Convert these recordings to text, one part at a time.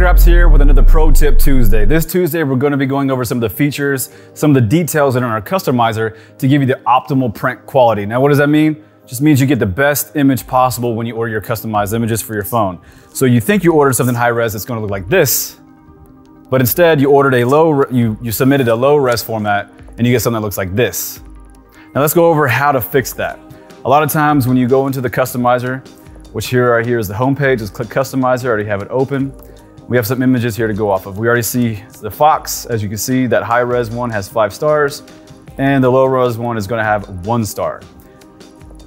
Wraps here with another Pro Tip Tuesday. This Tuesday, we're going to be going over some of the features, some of the details in our customizer to give you the optimal print quality. Now, what does that mean? Just means you get the best image possible when you order your customized images for your phone. So you think you ordered something high res that's going to look like this, but instead you ordered a low, you, you submitted a low res format and you get something that looks like this. Now let's go over how to fix that. A lot of times when you go into the customizer, which here right here is the home page, just click customizer, I already have it open. We have some images here to go off of. We already see the Fox, as you can see, that high res one has five stars, and the low res one is gonna have one star.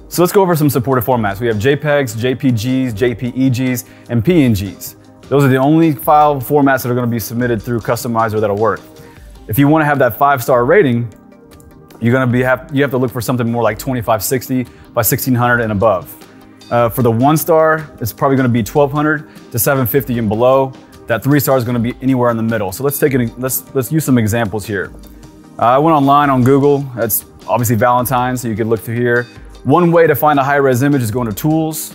So let's go over some supported formats. We have JPEGs, JPGs, JPEGs, and PNGs. Those are the only file formats that are gonna be submitted through Customizer that'll work. If you wanna have that five star rating, you're gonna be have, you have to look for something more like 2560 by 1600 and above. Uh, for the one star, it's probably gonna be 1200 to 750 and below. That three star is gonna be anywhere in the middle. So let's take it, let's, let's use some examples here. Uh, I went online on Google. That's obviously Valentine's, so you could look through here. One way to find a high res image is go into Tools,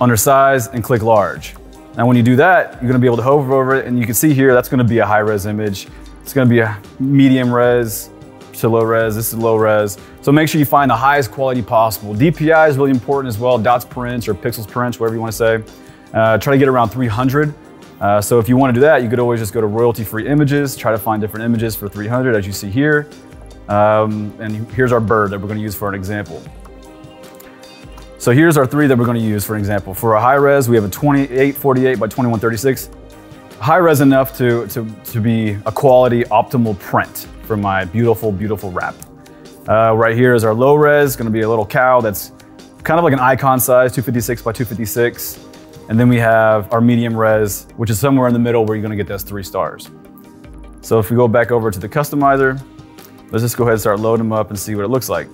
under Size, and click Large. Now when you do that, you're gonna be able to hover over it and you can see here, that's gonna be a high res image. It's gonna be a medium res to low res, this is low res. So make sure you find the highest quality possible. DPI is really important as well, dots per inch or pixels per inch, whatever you wanna say. Uh, try to get around 300. Uh, so if you want to do that, you could always just go to royalty-free images, try to find different images for 300 as you see here. Um, and here's our bird that we're going to use for an example. So here's our three that we're going to use for an example. For a high res, we have a 2848 by 2136. High res enough to, to, to be a quality optimal print for my beautiful, beautiful wrap. Uh, right here is our low res, going to be a little cow that's kind of like an icon size, 256 by 256. And then we have our medium res, which is somewhere in the middle where you're gonna get those three stars. So if we go back over to the customizer, let's just go ahead and start loading them up and see what it looks like.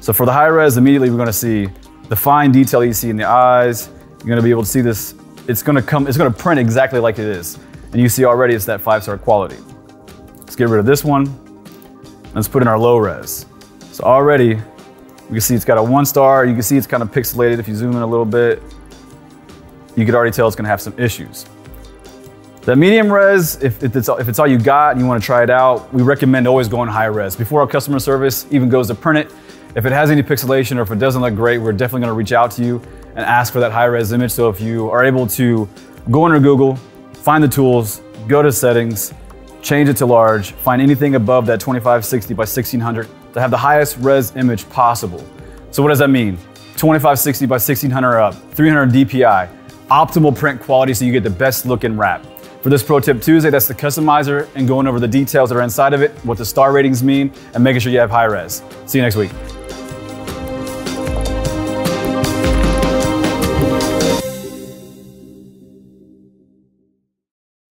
So for the high res, immediately we're gonna see the fine detail you see in the eyes. You're gonna be able to see this, it's gonna come, it's gonna print exactly like it is. And you see already it's that five star quality. Let's get rid of this one. Let's put in our low res. So already you can see it's got a one star. You can see it's kind of pixelated if you zoom in a little bit. You could already tell it's gonna have some issues. The medium res, if, it's, if it's all you got and you wanna try it out, we recommend always going high res. Before our customer service even goes to print it, if it has any pixelation or if it doesn't look great, we're definitely gonna reach out to you and ask for that high res image. So if you are able to go under Google, find the tools, go to settings, change it to large, find anything above that 2560 by 1600, to have the highest res image possible. So what does that mean? 2560 by 1600 up, 300 DPI, optimal print quality so you get the best looking wrap. For this Pro Tip Tuesday, that's the customizer and going over the details that are inside of it, what the star ratings mean, and making sure you have high res. See you next week.